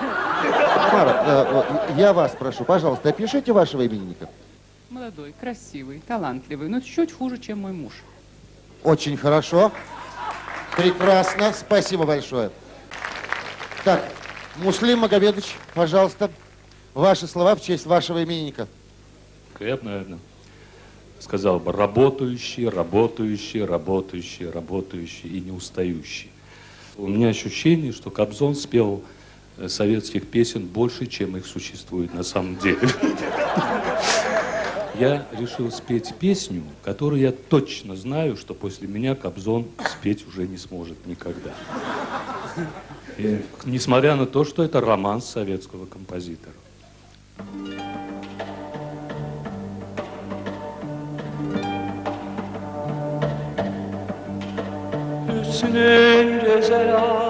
Тамара, э, я вас прошу, пожалуйста, опишите вашего именинника. Молодой, красивый, талантливый, но чуть хуже, чем мой муж. Очень хорошо. Прекрасно. Спасибо большое. Так, Муслим Магомедович, пожалуйста, ваши слова в честь вашего именинника. Бы, наверное, сказал бы работающий, работающий, работающий, работающий и не устающий. У меня ощущение, что Кобзон спел советских песен больше, чем их существует на самом деле. Я решил спеть песню, которую я точно знаю, что после меня Кобзон спеть уже не сможет никогда. И, несмотря на то, что это роман советского композитора. Hüsnün güzel ayetleri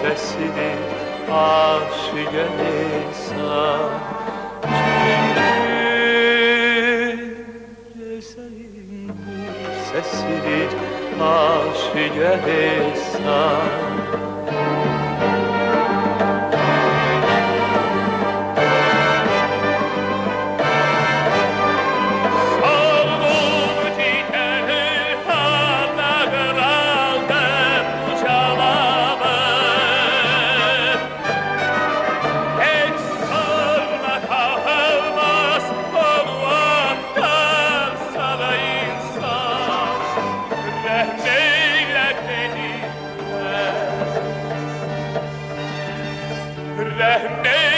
bu sesidir aşık insan. Çünkü güzelim bu sesidir aşık insan lehne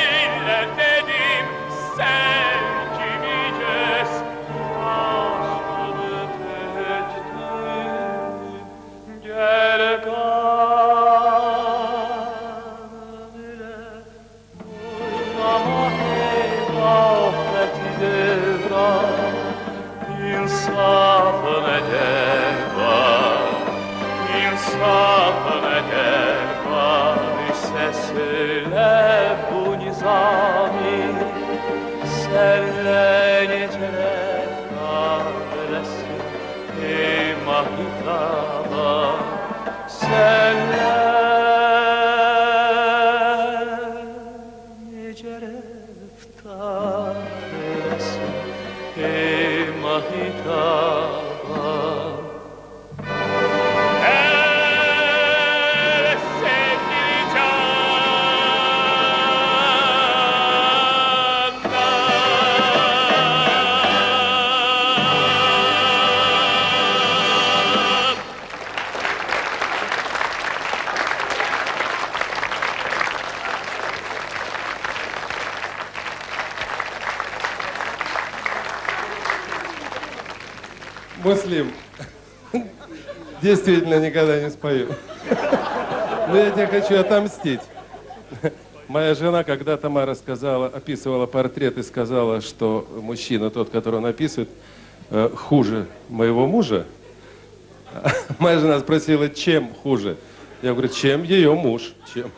söyle bu nizami Senle neceler kahretsin ey mahitaba Senle neceler kahretsin ey mahitaba Муслим, действительно никогда не спою. Но я тебе хочу отомстить. Моя жена когда-то Мара сказала, описывала портрет и сказала, что мужчина, тот, которого он описывает, э, хуже моего мужа. Моя жена спросила, чем хуже? Я говорю, чем ее муж? Чем?